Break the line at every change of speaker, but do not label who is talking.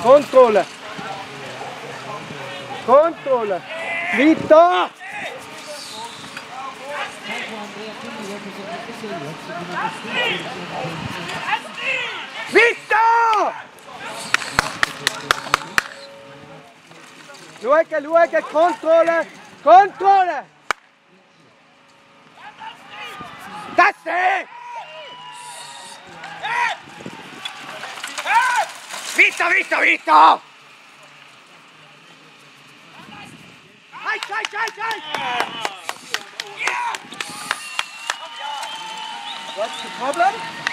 Controlla! Controlla! Vita! Vita! Luca, Luca, controlla! Controlla! Victor, Victor, Victor! Halt, halt, halt, halt! Yeah! What's the problem?